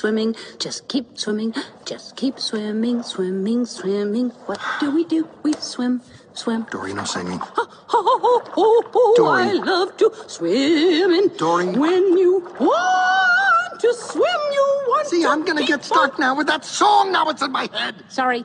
swimming, just keep swimming, just keep swimming, swimming, swimming. What do we do? We swim, swim. Dory, no singing. Oh, oh, oh, oh, Dory. I love to swim in. Dory. When you want to swim, you want See, to I'm gonna get stuck now with that song. Now it's in my head. Sorry.